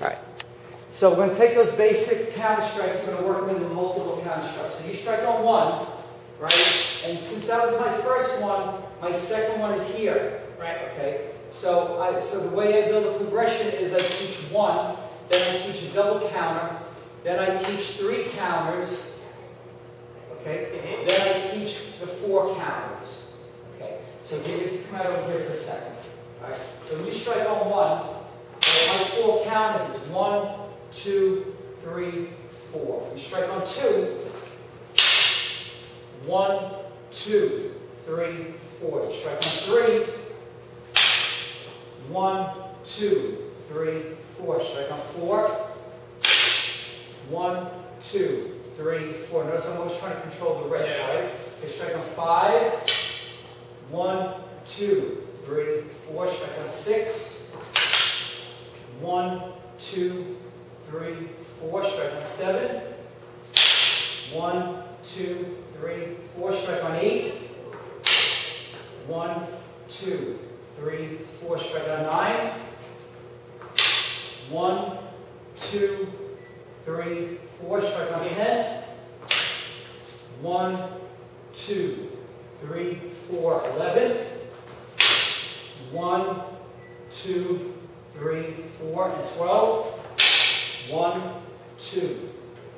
All right. So we're going to take those basic counter strikes, we're going to work them into multiple counter strikes. So you strike on one, right? And since that was my first one, my second one is here, Right. okay? So I, so the way I build a progression is I teach one, then I teach a double counter, then I teach three counters, okay? Then I teach the four counters, okay? So it, come out over here for a second, all right? So when you strike on one, four counters is one, two, three, four. You strike on two, one, two, three, four. You strike on three, one, two, three, four. Strike on four, one, two, three, four. Notice I'm always trying to control the wrist, Yeah. right? Okay, strike on five, one, two, three, four. Strike on six, one, two, three, four. Strike on seven. One, two, three, four, Strike on eight. One, two, three, four, Strike on nine. One, two, three, four, Strike on ten, one, two, three, four. Eleven, one, two, three, four, and twelve. One, two,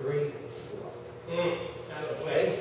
three, four. Mm. Out of the way.